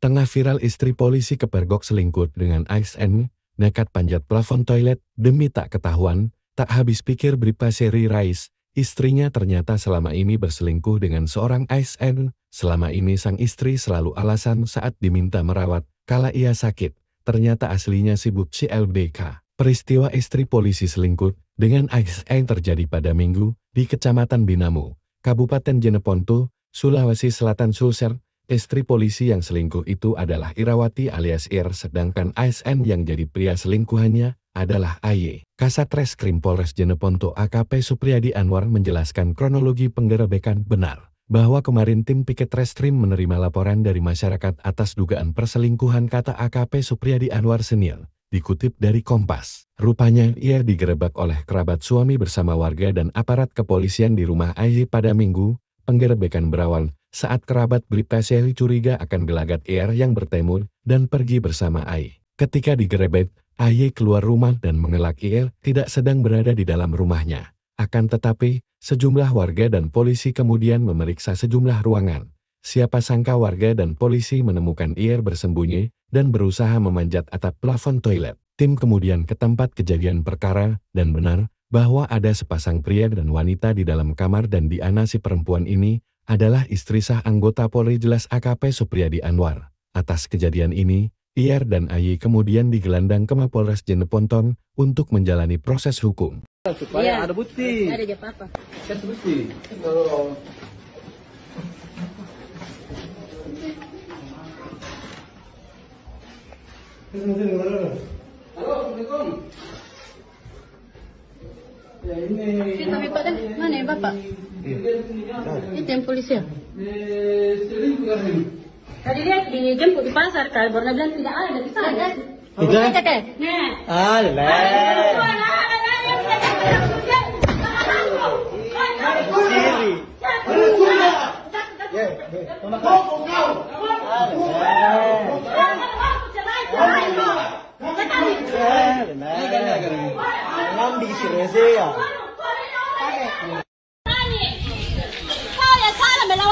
Tengah viral istri polisi kepergok selingkuh dengan ASN, nekat panjat plafon toilet demi tak ketahuan, tak habis pikir Bribka Seri Rais, istrinya ternyata selama ini berselingkuh dengan seorang ASN, selama ini sang istri selalu alasan saat diminta merawat, kala ia sakit, ternyata aslinya sibuk CLBK. Peristiwa istri polisi selingkuh dengan ASN terjadi pada minggu di Kecamatan Binamu, Kabupaten Jeneponto, Sulawesi Selatan Sulsel, Istri polisi yang selingkuh itu adalah Irawati alias Ir, sedangkan ASN yang jadi pria selingkuhannya adalah AY. Kasat Reskrim Polres Jeneponto AKP Supriyadi Anwar menjelaskan kronologi penggerebekan benar bahwa kemarin tim piket reskrim menerima laporan dari masyarakat atas dugaan perselingkuhan kata AKP Supriyadi Anwar Senil. Dikutip dari Kompas, rupanya ia digerebek oleh kerabat suami bersama warga dan aparat kepolisian di rumah AY pada minggu. Penggerebekan berawal saat kerabat Bribka Seri curiga akan gelagat Er yang bertemu dan pergi bersama Ai. Ketika digerebek, Ai keluar rumah dan mengelak Er tidak sedang berada di dalam rumahnya. Akan tetapi, sejumlah warga dan polisi kemudian memeriksa sejumlah ruangan. Siapa sangka warga dan polisi menemukan Ir bersembunyi dan berusaha memanjat atap plafon toilet. Tim kemudian ke tempat kejadian perkara dan benar bahwa ada sepasang pria dan wanita di dalam kamar dan di ana si perempuan ini adalah istri sah anggota Polri jelas AKP Supriyadi Anwar. Atas kejadian ini, IR dan AY kemudian digelandang ke Mapolres Jeneponton untuk menjalani proses hukum. Supaya ya. ada bukti. Ada apa-apa. Kan bukti. Oh. Halo, Assalamualaikum. Ya ini. Kita Pak mana ya Bapak? Itu yang polisi ya? Tadi lihat dijemput di pasar, kalau Borna bilang tidak ada, di sana. Tidak? Ah, Siri. Ngambil si ya.